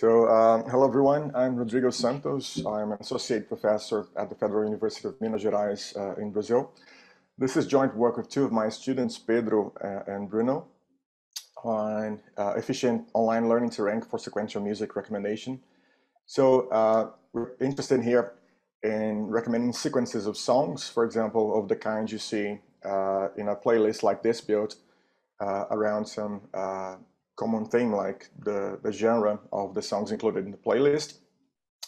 So, um, hello everyone. I'm Rodrygo Santos. I'm an associate professor at the Federal University of Minas Gerais uh, in Brazil. This is joint work with two of my students, Pedro uh, and Bruno, on uh, efficient online learning to rank for sequential music recommendation. So, uh, we're interested here in recommending sequences of songs, for example, of the kind you see uh, in a playlist like this built uh, around some common theme like the, the genre of the songs included in the playlist.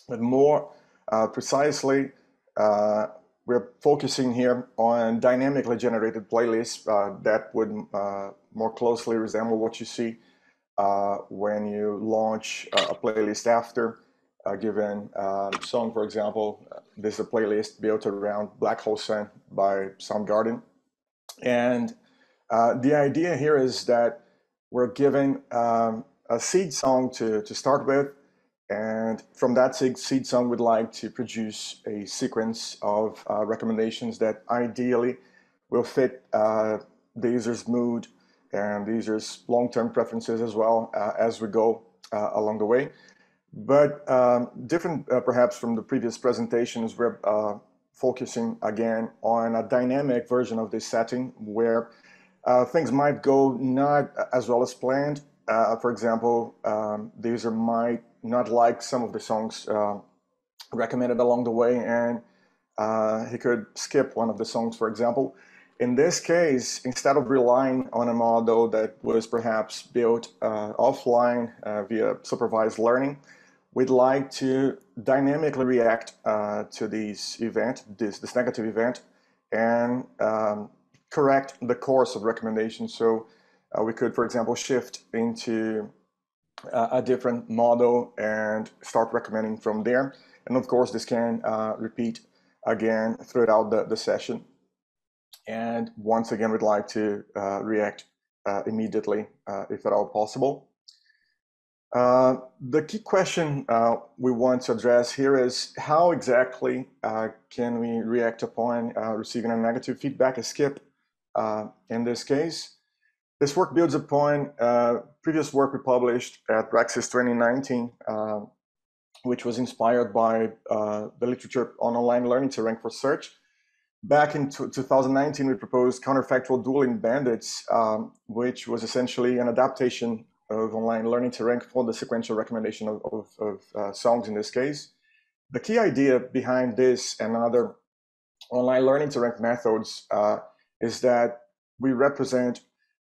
But more uh, precisely, uh, we're focusing here on dynamically generated playlists uh, that would uh, more closely resemble what you see uh, when you launch a playlist after a given song. For example, this is a playlist built around Black Hole Sun by Soundgarden. And the idea here is that we're given um, a seed song to, to start with. And from that seed song, we'd like to produce a sequence of uh, recommendations that ideally will fit uh, the user's mood and the user's long-term preferences as well uh, as we go uh, along the way. But um, different uh, perhaps from the previous presentations, we're uh, focusing again on a dynamic version of this setting where uh, things might go not as well as planned. Uh, for example, um, the user might not like some of the songs uh, recommended along the way and uh, he could skip one of the songs, for example. In this case, instead of relying on a model that was perhaps built uh, offline uh, via supervised learning, we'd like to dynamically react to this event, this, this negative event, and um, correct the course of recommendations. So uh, we could, for example, shift into uh, a different model and start recommending from there. And of course, this can uh, repeat again throughout the, the session. And once again, we'd like to uh, react uh, immediately uh, if at all possible. the key question we want to address here is how exactly can we react upon receiving a negative feedback, a skip, uh, in this case. This work builds upon uh, previous work we published at RecSys 2019, uh, which was inspired by uh, the literature on online learning to rank for search. Back in 2019, we proposed counterfactual dueling bandits, um, which was essentially an adaptation of online learning to rank for the sequential recommendation of, of, of uh, songs in this case. The key idea behind this and other online learning to rank methods uh, is that we represent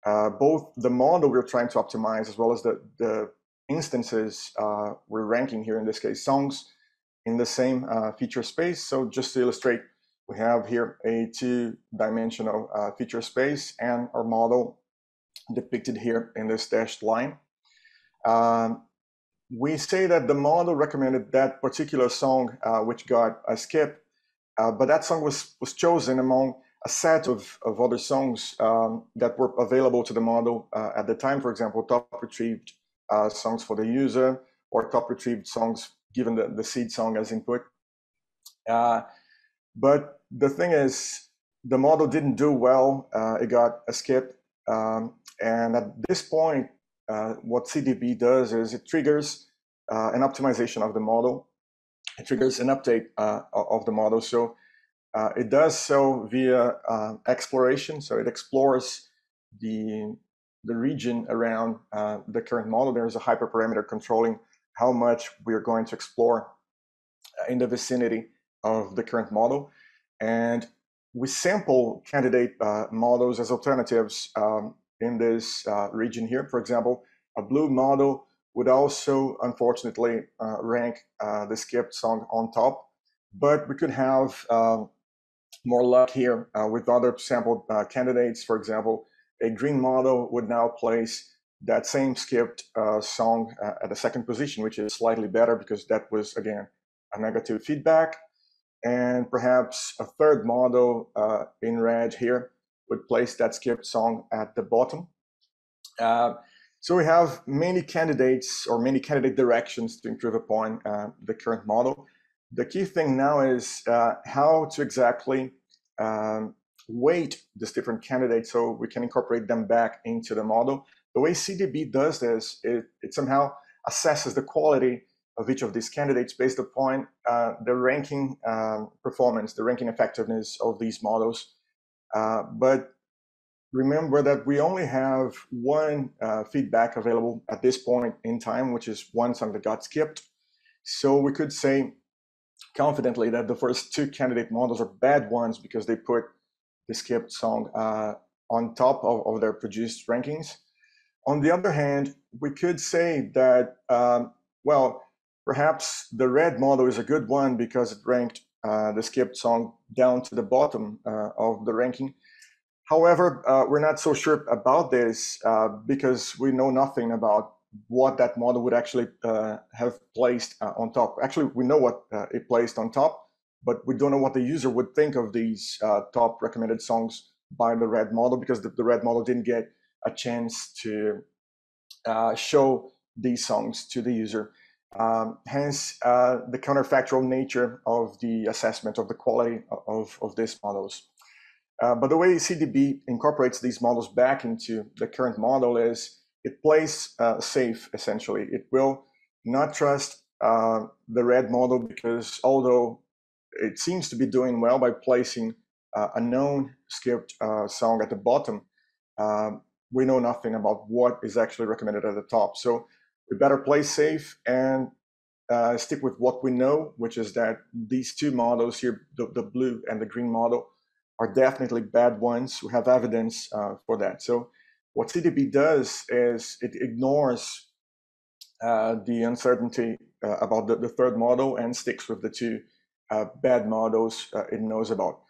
uh, both the model we're trying to optimize as well as the, the instances uh, we're ranking here, in this case, songs in the same uh, feature space. So just to illustrate, we have here a two-dimensional uh, feature space and our model depicted here in this dashed line. Um, we say that the model recommended that particular song uh, which got a skip, uh, but that song was, was chosen among a set of, of other songs um, that were available to the model uh, at the time. For example, top retrieved uh, songs for the user or top retrieved songs given the, the seed song as input. Uh, but the thing is, the model didn't do well. Uh, it got a skip. Um, and at this point, uh, what CDB does is it triggers uh, an optimization of the model. It triggers an update of the model. So uh, it does so via uh, exploration, so it explores the, the region around uh, the current model. There's a hyperparameter controlling how much we're going to explore uh, in the vicinity of the current model. And we sample candidate uh, models as alternatives um, in this uh, region here. For example, a blue model would also, unfortunately, rank the skipped song on top, but we could have um, more luck here uh, with other sample uh, candidates. For example, a green model would now place that same skipped uh, song uh, at the second position, which is slightly better because that was, again, a negative feedback. And perhaps a third model uh, in red here would place that skipped song at the bottom. Uh, so we have many candidates or many candidate directions to improve upon the current model. The key thing now is uh, how to exactly um, weight these different candidates so we can incorporate them back into the model. The way CDB does this, it, it somehow assesses the quality of each of these candidates based upon uh, the ranking um, performance, the ranking effectiveness of these models. Uh, but remember that we only have one uh, feedback available at this point in time, which is one song that got skipped. So we could say confidently that the first two candidate models are bad ones because they put the skipped song uh, on top of, of, their produced rankings. On the other hand, we could say that, um, well, perhaps the red model is a good one because it ranked uh, the skipped song down to the bottom uh, of the ranking. However, uh, we're not so sure about this uh, because we know nothing about what that model would actually uh, have placed uh, on top. Actually, we know what uh, it placed on top, but we don't know what the user would think of these uh, top recommended songs by the red model because the, the red model didn't get a chance to uh, show these songs to the user. Um, hence, uh, the counterfactual nature of the assessment of the quality of, of these models. but the way CDB incorporates these models back into the current model is it plays uh, safe essentially. It will not trust uh, the red model because although it seems to be doing well by placing uh, a known skipped uh, song at the bottom, um, we know nothing about what is actually recommended at the top. So we better play safe and uh, stick with what we know, which is that these two models here, the, the blue and the green model, are definitely bad ones. We have evidence uh, for that. So what CDB does is it ignores uh, the uncertainty uh, about the, the, third model and sticks with the two uh, bad models uh, it knows about.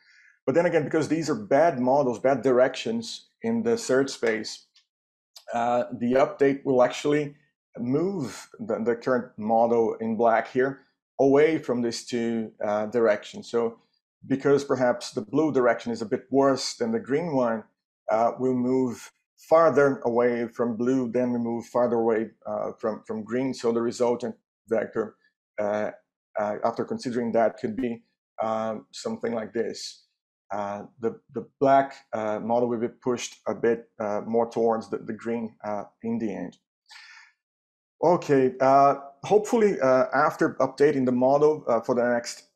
But then again, because these are bad models, bad directions in the search space, uh, the update will actually move the, the, current model in black here away from these two uh, directions. So because perhaps the blue direction is a bit worse than the green one, we'll move farther away from blue, then we move farther away uh, from, from green. So the resultant vector, uh, uh, after considering that, could be um, something like this. Uh, the, the black uh, model will be pushed a bit uh, more towards the, the green in the end. Okay, hopefully after updating the model for the next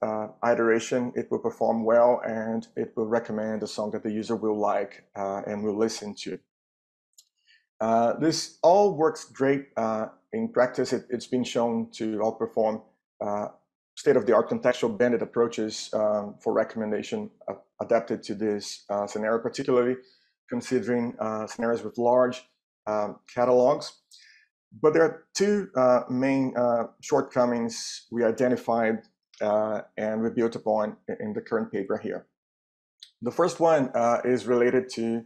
iteration, it will perform well and it will recommend a song that the user will like and will listen to. Uh, this all works great uh, in practice. It, has been shown to outperform uh, state-of-the-art contextual bandit approaches um, for recommendation uh, adapted to this uh, scenario, particularly considering scenarios with large um, catalogs. But there are two main shortcomings we identified and we built upon in the current paper here. The first one is related to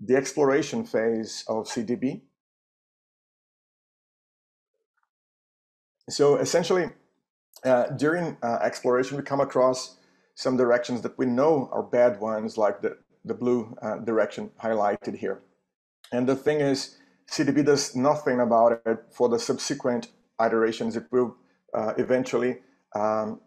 the exploration phase of CDB. So essentially, uh, during uh, exploration, we come across some directions that we know are bad ones, like the, the blue uh, direction highlighted here. And the thing is, CDB does nothing about it for the subsequent iterations. It will uh, eventually um,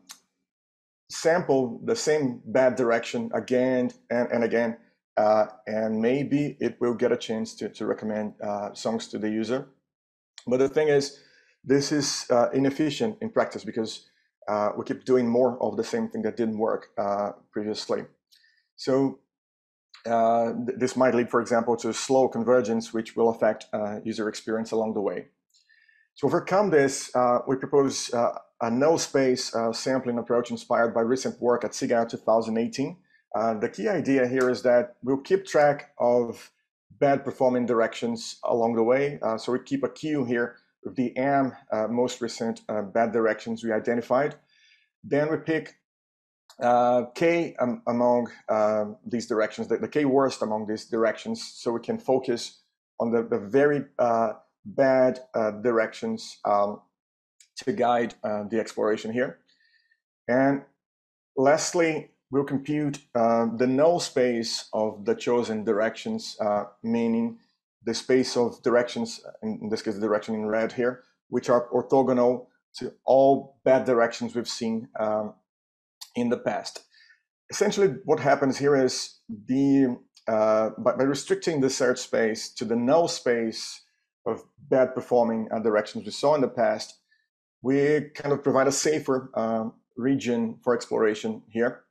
sample the same bad direction again and, and again uh, and maybe it will get a chance to, to recommend uh, songs to the user. But the thing is, this is uh, inefficient in practice because uh, we keep doing more of the same thing that didn't work uh, previously. So uh, th this might lead, for example, to slow convergence, which will affect user experience along the way. To overcome this, we propose a null-space sampling approach inspired by recent work at SIGIR 2018 uh, the key idea here is that we'll keep track of bad performing directions along the way. Uh, so we keep a queue here with the AM uh, most recent uh, bad directions we identified. Then we pick uh, K um, among these directions, the, the, K worst among these directions, so we can focus on the, the very uh, bad directions um, to guide the exploration here. And lastly, we'll compute uh, the null space of the chosen directions, uh, meaning the space of directions, in this case, the direction in red here, which are orthogonal to all bad directions we've seen um, in the past. Essentially, what happens here is the uh, by, by, restricting the search space to the null space of bad performing uh, directions we saw in the past, we kind of provide a safer um, region for exploration here.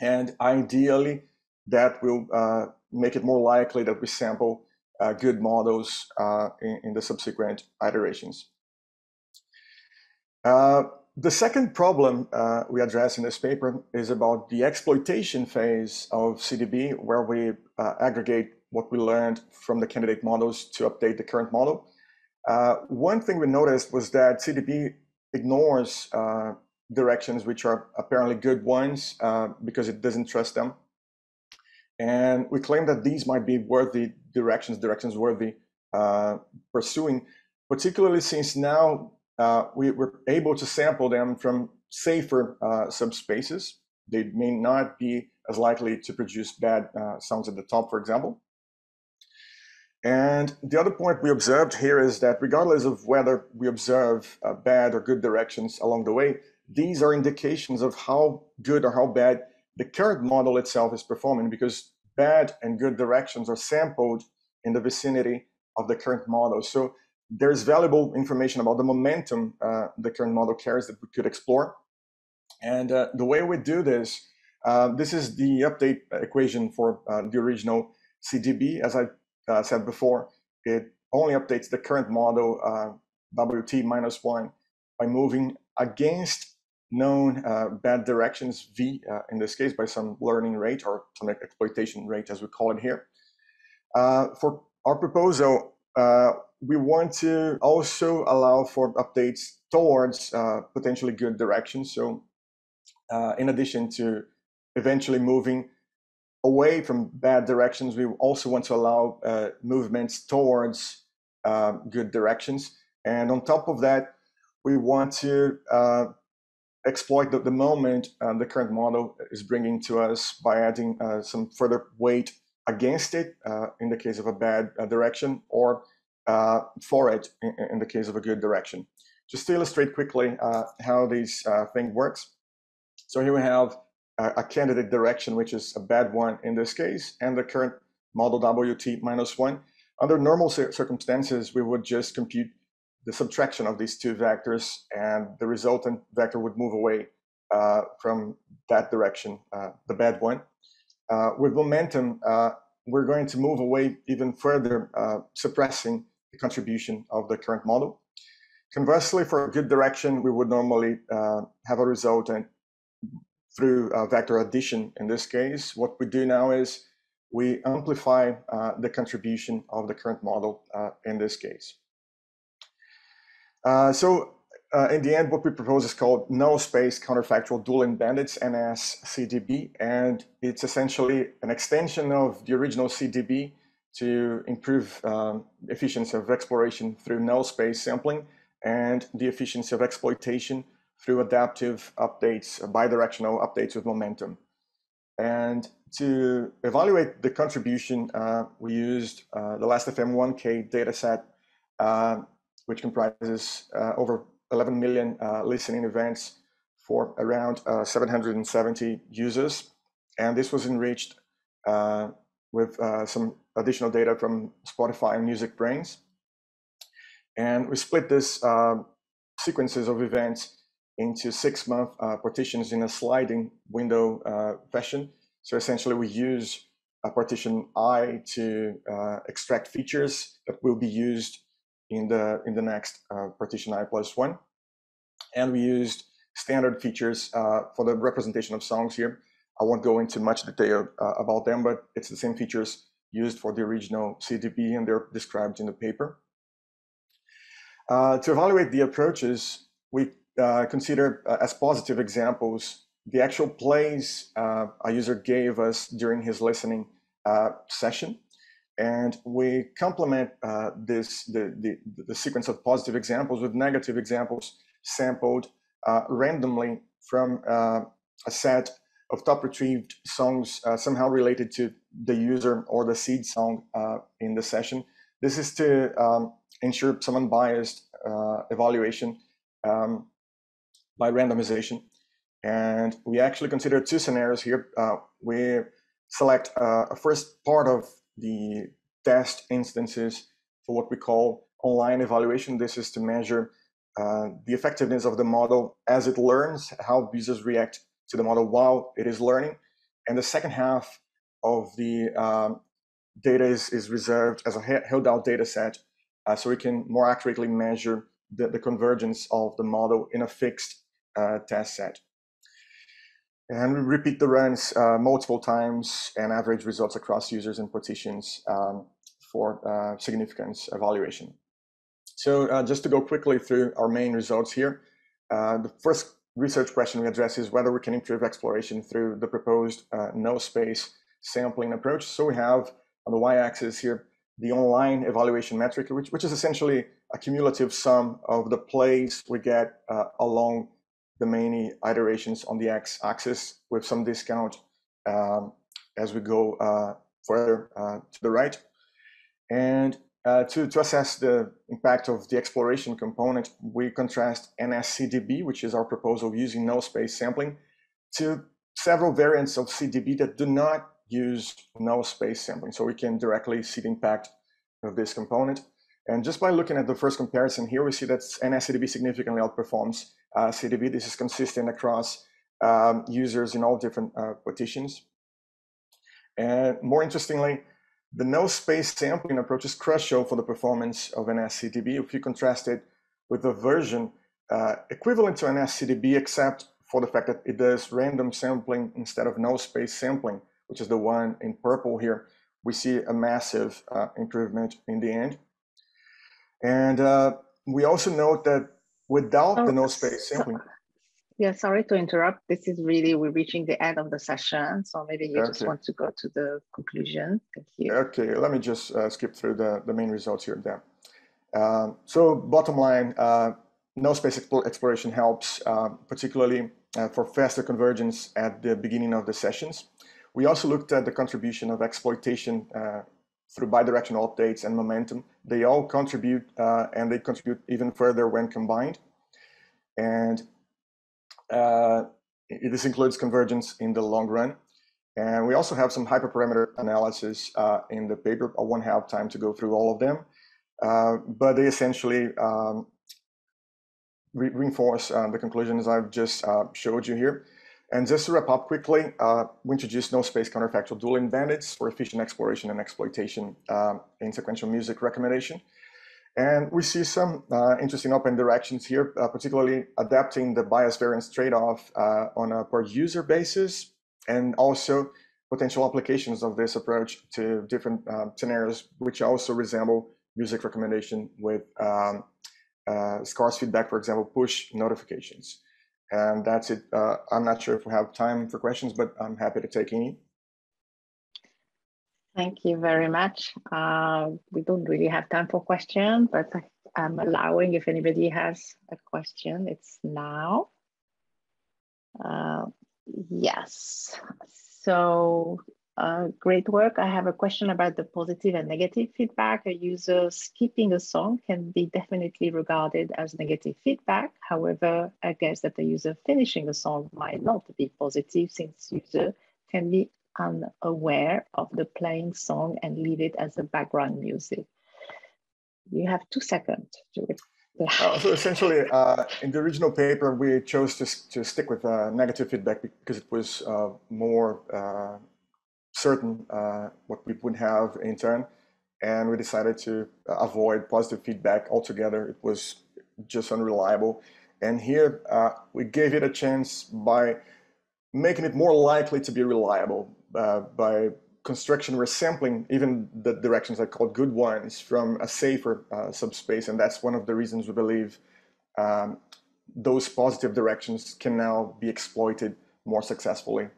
And ideally, that will uh, make it more likely that we sample uh, good models uh, in, in, the subsequent iterations. Uh, the second problem uh, we address in this paper is about the exploitation phase of CDB, where we uh, aggregate what we learned from the candidate models to update the current model. One thing we noticed was that CDB ignores directions which are apparently good ones uh, because it doesn't trust them. And we claim that these might be worthy directions, directions worthy uh, pursuing, particularly since now uh, we were able to sample them from safer uh, subspaces. They may not be as likely to produce bad uh, sounds at the top, for example. And the other point we observed here is that regardless of whether we observe uh, bad or good directions along the way, these are indications of how good or how bad the current model itself is performing because bad and good directions are sampled in the vicinity of the current model. So there's valuable information about the momentum uh, the current model carries that we could explore. And uh, the way we do this, uh, this is the update equation for uh, the original CDB. As I uh, said before, it only updates the current model uh, WT minus one by moving against known bad directions, V in this case, by some learning rate or some exploitation rate, as we call it here. for our proposal, uh, we want to also allow for updates towards uh, potentially good directions. So uh, in addition to eventually moving away from bad directions, we also want to allow uh, movements towards uh, good directions. And on top of that, we want to uh, exploit the, the moment the current model is bringing to us by adding some further weight against it in the case of a bad direction or uh, for it in, in, the case of a good direction. Just to illustrate quickly uh, how this uh, thing works. So here we have a, a, candidate direction, which is a bad one in this case, and the current model WT minus one. Under normal circumstances, we would just compute the subtraction of these two vectors, and the resultant vector would move away uh, from that direction, uh, the bad one. Uh, with momentum, uh, we're going to move away even further, uh, suppressing the contribution of the current model. Conversely, for a good direction, we would normally uh, have a resultant through vector addition in this case. What we do now is we amplify the contribution of the current model in this case. Uh, so uh, in the end, what we propose is called null space counterfactual dueling bandits, NSCDB, and it's essentially an extension of the original CDB to improve um, efficiency of exploration through null space sampling and the efficiency of exploitation through adaptive updates, uh, bidirectional updates with momentum. And to evaluate the contribution, uh, we used uh, the Last.fm 1K dataset, uh, which comprises uh, over 11 million uh, listening events for around 770 users. And this was enriched with some additional data from Spotify and MusicBrainz. And we split this uh, sequences of events into six month uh, partitions in a sliding window uh, fashion. So essentially, we use a partition I to uh, extract features that will be used in the in the next uh, partition I plus one, and we used standard features uh, for the representation of songs here. I won't go into much detail about them, but it's the same features used for the original CDB and they're described in the paper. Uh, to evaluate the approaches, we uh, consider uh, as positive examples the actual plays uh, a user gave us during his listening uh, session. And we complement uh, this the, the, the, sequence of positive examples with negative examples sampled randomly from a set of top retrieved songs uh, somehow related to the user or the seed song uh, in the session. This is to um, ensure some unbiased uh, evaluation um, by randomization. And we actually consider two scenarios here. Uh, we select uh, a first part of the test instances for what we call online evaluation. This is to measure uh, the effectiveness of the model as it learns, how users react to the model while it is learning. And the second half of the um, data is, is reserved as a held out data set uh, so we can more accurately measure the, the convergence of the model in a fixed uh, test set. And we repeat the runs uh, multiple times and average results across users and partitions um, for uh, significance evaluation. So uh, just to go quickly through our main results here, uh, the first research question we address is whether we can improve exploration through the proposed uh, null space sampling approach. So we have on the y-axis here the online evaluation metric, which, which is essentially a cumulative sum of the plays we get uh, along the many iterations on the x-axis with some discount um, as we go uh, further uh, to the right. And uh, to, to assess the impact of the exploration component, we contrast NSCDB, which is our proposal using null space sampling, to several variants of CDB that do not use null space sampling. So we can directly see the impact of this component. And just by looking at the first comparison here, we see that NSCDB significantly outperforms uh, CDB. This is consistent across um, users in all different uh, partitions. And more interestingly, the null space sampling approach is crucial for the performance of NSCDB if you contrast it with a version uh, equivalent to NSCDB, except for the fact that it does random sampling instead of null space sampling, which is the one in purple here. We see a massive uh, improvement in the end. And uh, we also note that without oh, the null space sampling. Yeah, sorry to interrupt. This is really, we're reaching the end of the session. So maybe you okay. just want to go to the conclusion. Thank you. Okay, let me just uh, skip through the, the main results here then. Um, so bottom line, uh, null space exploration helps, uh, particularly uh, for faster convergence at the beginning of the sessions. We also looked at the contribution of exploitation uh, through bidirectional updates and momentum. They all contribute uh, and they contribute even further when combined. And uh, this includes convergence in the long run. And we also have some hyperparameter analysis uh, in the paper. I won't have time to go through all of them, uh, but they essentially um, re reinforce uh, the conclusions I've just uh, showed you here. And just to wrap up quickly, uh, we introduced null space counterfactual dueling bandits for efficient exploration and exploitation um, in sequential music recommendation. And we see some uh, interesting open directions here, uh, particularly adapting the bias variance trade-off uh, on a per user basis, and also potential applications of this approach to different uh, scenarios, which also resemble music recommendation with um, uh, scarce feedback, for example, push notifications. And that's it. Uh, I'm not sure if we have time for questions, but I'm happy to take any. Thank you very much. Uh, we don't really have time for questions, but I'm allowing if anybody has a question, it's now. Uh, yes. So uh, great work. I have a question about the positive and negative feedback. A user skipping a song can be definitely regarded as negative feedback. However, I guess that the user finishing a song might not be positive since user can be unaware of the playing song and leave it as a background music. You have two seconds to uh, so essentially, uh, in the original paper, we chose to, to stick with uh, negative feedback because it was uh, more uh, certain uh, what we would have in turn. And we decided to avoid positive feedback altogether. It was just unreliable. And here we gave it a chance by making it more likely to be reliable uh, by construction resampling even the directions I called good ones from a safer uh, subspace. And that's one of the reasons we believe um, those positive directions can now be exploited more successfully